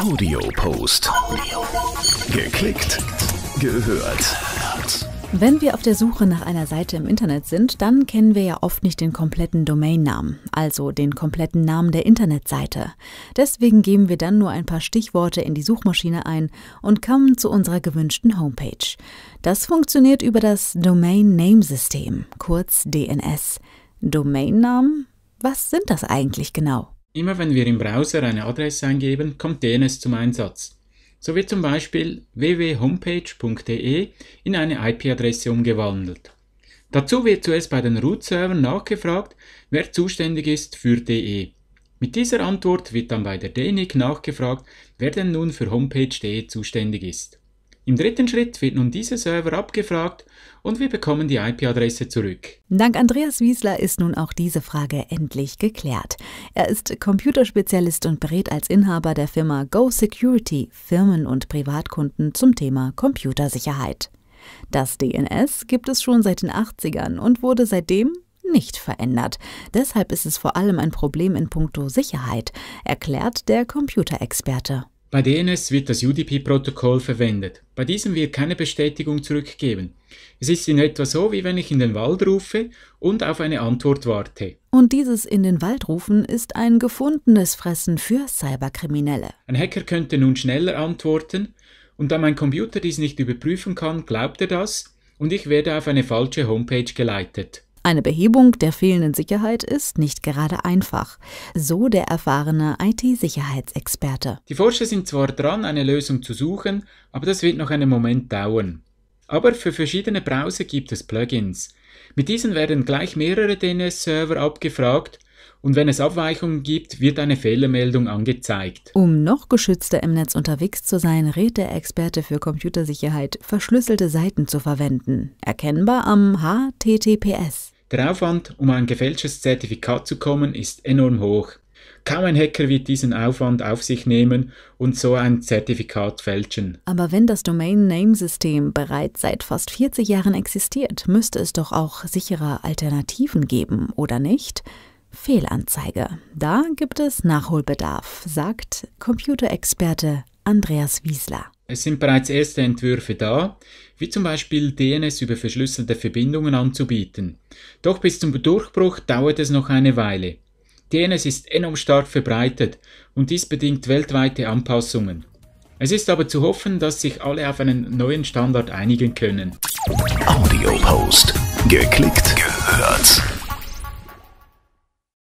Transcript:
Audiopost. Geklickt, gehört. Wenn wir auf der Suche nach einer Seite im Internet sind, dann kennen wir ja oft nicht den kompletten Domainnamen, also den kompletten Namen der Internetseite. Deswegen geben wir dann nur ein paar Stichworte in die Suchmaschine ein und kommen zu unserer gewünschten Homepage. Das funktioniert über das Domain Name System, kurz DNS. Domainnamen? Was sind das eigentlich genau? Immer wenn wir im Browser eine Adresse eingeben, kommt DNS zum Einsatz. So wird zum Beispiel www.homepage.de in eine IP-Adresse umgewandelt. Dazu wird zuerst bei den Root-Servern nachgefragt, wer zuständig ist für DE. Mit dieser Antwort wird dann bei der DNIC nachgefragt, wer denn nun für Homepage.de zuständig ist. Im dritten Schritt wird nun dieser Server abgefragt und wir bekommen die IP-Adresse zurück. Dank Andreas Wiesler ist nun auch diese Frage endlich geklärt. Er ist Computerspezialist und berät als Inhaber der Firma Go Security Firmen und Privatkunden zum Thema Computersicherheit. Das DNS gibt es schon seit den 80ern und wurde seitdem nicht verändert. Deshalb ist es vor allem ein Problem in puncto Sicherheit, erklärt der Computerexperte. Bei DNS wird das UDP-Protokoll verwendet. Bei diesem wird keine Bestätigung zurückgeben. Es ist in etwa so, wie wenn ich in den Wald rufe und auf eine Antwort warte. Und dieses in den Wald rufen ist ein gefundenes Fressen für Cyberkriminelle. Ein Hacker könnte nun schneller antworten und da mein Computer dies nicht überprüfen kann, glaubt er das und ich werde auf eine falsche Homepage geleitet. Eine Behebung der fehlenden Sicherheit ist nicht gerade einfach, so der erfahrene IT-Sicherheitsexperte. Die Forscher sind zwar dran, eine Lösung zu suchen, aber das wird noch einen Moment dauern. Aber für verschiedene Browser gibt es Plugins. Mit diesen werden gleich mehrere DNS-Server abgefragt und wenn es Abweichungen gibt, wird eine Fehlermeldung angezeigt. Um noch geschützter im Netz unterwegs zu sein, rät der Experte für Computersicherheit, verschlüsselte Seiten zu verwenden, erkennbar am HTTPS. Der Aufwand, um ein gefälschtes Zertifikat zu kommen, ist enorm hoch. Kaum ein Hacker wird diesen Aufwand auf sich nehmen und so ein Zertifikat fälschen. Aber wenn das Domain-Name-System bereits seit fast 40 Jahren existiert, müsste es doch auch sichere Alternativen geben, oder nicht? Fehlanzeige. Da gibt es Nachholbedarf, sagt Computerexperte Andreas Wiesler. Es sind bereits erste Entwürfe da, wie zum Beispiel DNS über verschlüsselte Verbindungen anzubieten. Doch bis zum Durchbruch dauert es noch eine Weile. DNS ist enorm stark verbreitet und dies bedingt weltweite Anpassungen. Es ist aber zu hoffen, dass sich alle auf einen neuen Standard einigen können. Audiopost. Geklickt, gehört.